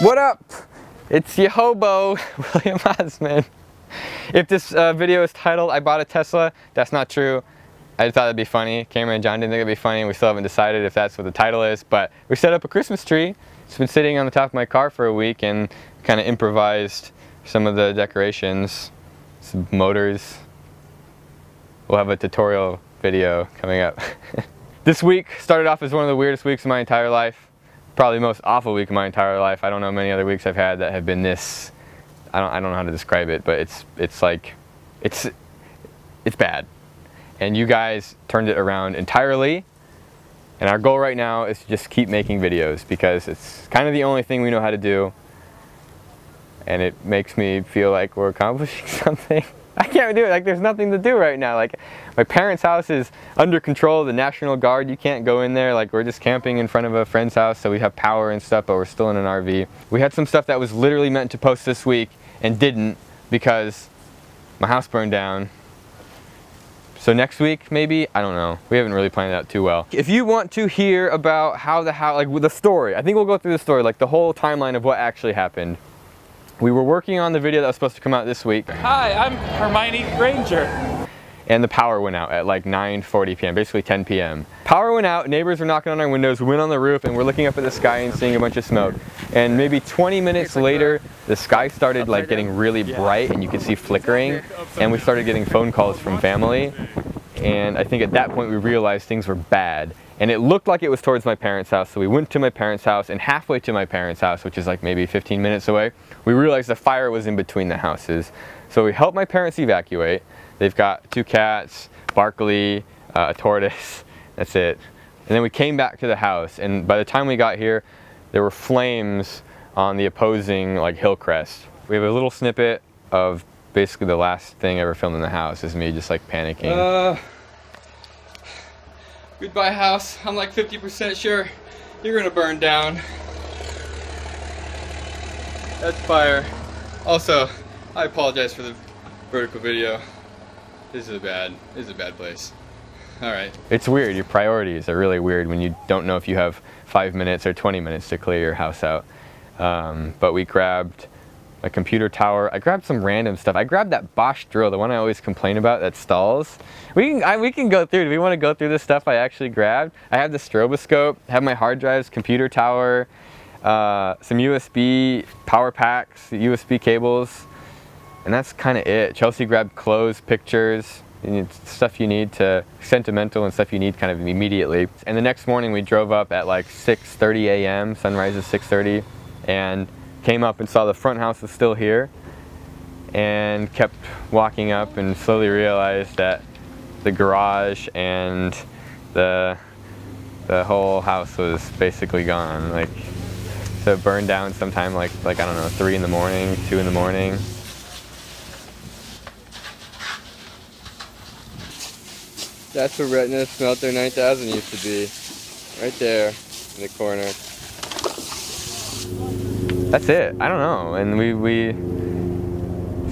What up? It's your hobo, William Osman. If this uh, video is titled, I bought a Tesla, that's not true. I thought it'd be funny. Cameraman John didn't think it'd be funny. We still haven't decided if that's what the title is, but we set up a Christmas tree. It's been sitting on the top of my car for a week and kind of improvised some of the decorations, some motors. We'll have a tutorial video coming up. this week started off as one of the weirdest weeks of my entire life. Probably the most awful week of my entire life. I don't know many other weeks I've had that have been this, I don't, I don't know how to describe it, but it's, it's like, it's, it's bad. And you guys turned it around entirely. And our goal right now is to just keep making videos because it's kind of the only thing we know how to do. And it makes me feel like we're accomplishing something. I can't do it. Like there's nothing to do right now. Like my parents' house is under control of the National Guard. You can't go in there. Like we're just camping in front of a friend's house, so we have power and stuff, but we're still in an RV. We had some stuff that was literally meant to post this week and didn't because my house burned down. So next week, maybe? I don't know. We haven't really planned out too well. If you want to hear about how the house, like the story, I think we'll go through the story, like the whole timeline of what actually happened. We were working on the video that was supposed to come out this week. Hi, I'm Hermione Granger. And the power went out at like 9.40 p.m., basically 10 p.m. Power went out, neighbors were knocking on our windows, we went on the roof, and we're looking up at the sky and seeing a bunch of smoke. And maybe 20 minutes later, the sky started like getting really bright and you could see flickering. And we started getting phone calls from family. And I think at that point we realized things were bad. And it looked like it was towards my parents' house, so we went to my parents' house, and halfway to my parents' house, which is like maybe 15 minutes away, we realized the fire was in between the houses. So we helped my parents evacuate. They've got two cats, Barkley, uh, a tortoise, that's it. And then we came back to the house, and by the time we got here, there were flames on the opposing like hill crest. We have a little snippet of basically the last thing I ever filmed in the house is me just like panicking. Uh, goodbye house. I'm like 50% sure you're gonna burn down. That's fire. Also, I apologize for the vertical video. This is a bad, this is a bad place. All right. It's weird, your priorities are really weird when you don't know if you have five minutes or 20 minutes to clear your house out. Um, but we grabbed a computer tower. I grabbed some random stuff. I grabbed that Bosch drill, the one I always complain about that stalls. We can, I, we can go through, do we want to go through the stuff I actually grabbed? I have the stroboscope, have my hard drives, computer tower, uh, some USB power packs, USB cables, and that's kind of it. Chelsea grabbed clothes, pictures, stuff you need to, sentimental and stuff you need kind of immediately. And the next morning we drove up at like 6.30 a.m., sunrise is 6.30, and came up and saw the front house was still here, and kept walking up and slowly realized that the garage and the the whole house was basically gone. Like so it burned down sometime like, like I don't know, 3 in the morning, 2 in the morning. That's where Retina Smelter 9000 used to be. Right there in the corner. That's it. I don't know. And we, we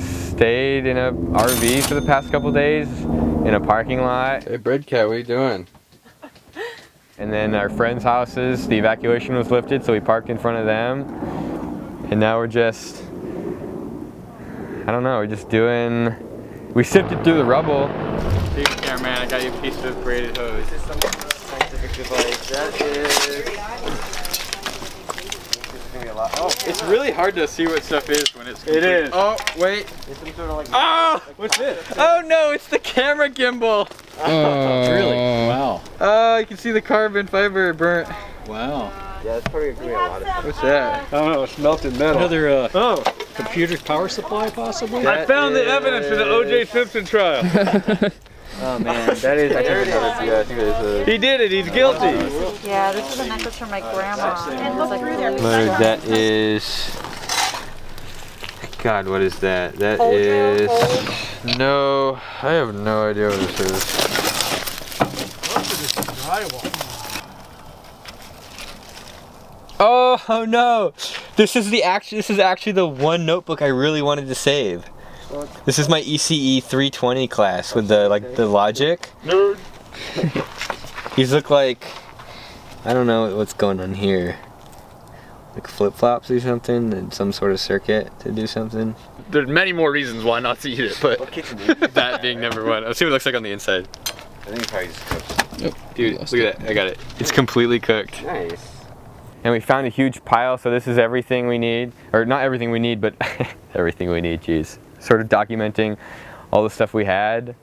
stayed in a RV for the past couple days in a parking lot. Hey, Bread Cat, what are you doing? And then our friends' houses, the evacuation was lifted, so we parked in front of them. And now we're just, I don't know, we're just doing, we sifted through the rubble. Here, cameraman, I got you a piece of braided hose. This is some scientific device. That is... Oh, it's really hard to see what stuff is when it's complete. It is. Oh, wait. It's some sort of like. Oh! What's this? Oh no, it's the camera gimbal. Oh, really? Wow. Oh, you can see the carbon fiber burnt. Wow. Yeah, it's probably gonna be a lot of What's that? I don't know, it's melted metal. Another uh, Oh, computer power supply, possibly? That I found the evidence for the O.J. Simpson trial. Oh man, that is. I think another. Yeah, I think there's a. he did it, he's guilty. Yeah, this is a necklace from my grandma. And it was like really that is. God, what is that? That Hold is. your. No, I have no idea what this is. Oh, oh no! This is the actually this is actually the one notebook I really wanted to save. This is my E ECE 320 class with the like the logic. Nerd. These look like I don't know what's going on here. like flip flops or something, and some sort of circuit to do something. There's many more reasons why not to eat it, but kitchen do you? that being number one. Let's see what it looks like on the inside. I think probably just cooked. Dude, look at that. I got it. It's completely cooked. Nice. And we found a huge pile, so this is everything we need. Or not everything we need, but everything we need, geez. Sort of documenting all the stuff we had.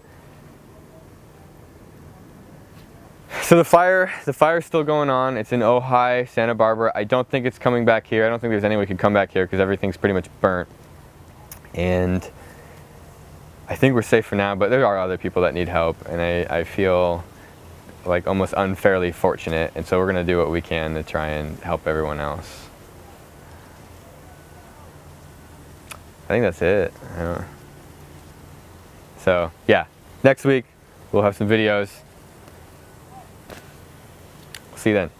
So the fire, the fire's still going on. It's in Ojai, Santa Barbara. I don't think it's coming back here. I don't think there's any way we could come back here because everything's pretty much burnt. And I think we're safe for now, but there are other people that need help, and I, I feel like almost unfairly fortunate, and so we're gonna do what we can to try and help everyone else. I think that's it. So yeah, next week we'll have some videos. See you then.